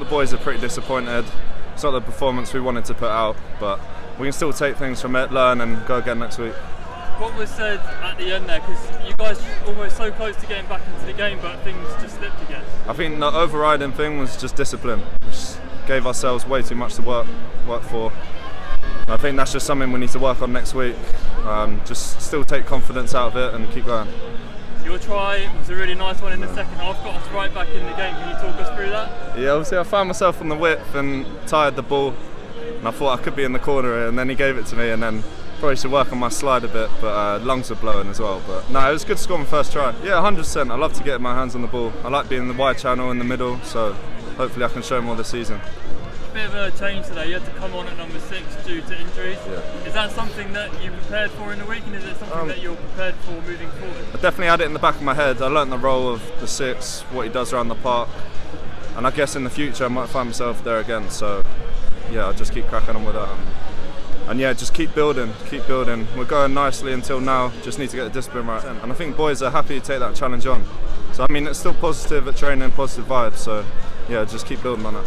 the boys are pretty disappointed. It's not the performance we wanted to put out, but we can still take things from it, learn, and go again next week. What was said at the end there? Because you guys almost so close to getting back into the game, but things just slipped again. I think the overriding thing was just discipline. We just gave ourselves way too much to work work for. I think that's just something we need to work on next week. Um, just still take confidence out of it and keep going. Your try was a really nice one in the second half, got us right back in the game. Can you talk us through that? Yeah, obviously I found myself on the whip and tired the ball, and I thought I could be in the corner, and then he gave it to me, and then probably should work on my slide a bit, but uh, lungs were blowing as well. But no, it was good on first try. Yeah, 100%. I love to get my hands on the ball. I like being in the wide channel in the middle, so hopefully I can show more this season. A bit of a change today. You had to come on at number six due to injuries. Yeah. Is that something that you prepared for in the week, and is it something Um, that you're prepared for moving forward? I definitely had it in the back of my head. I learnt the role of the six, what he does around the park, and I guess in the future I might find myself there again. So yeah, I'll just keep cracking on with that. And, and yeah, just keep building, keep building. We're going nicely until now. Just need to get the discipline right. And I think boys are happy to take that challenge on. So I mean, it's still positive at training, positive vibes. So yeah, just keep building on it.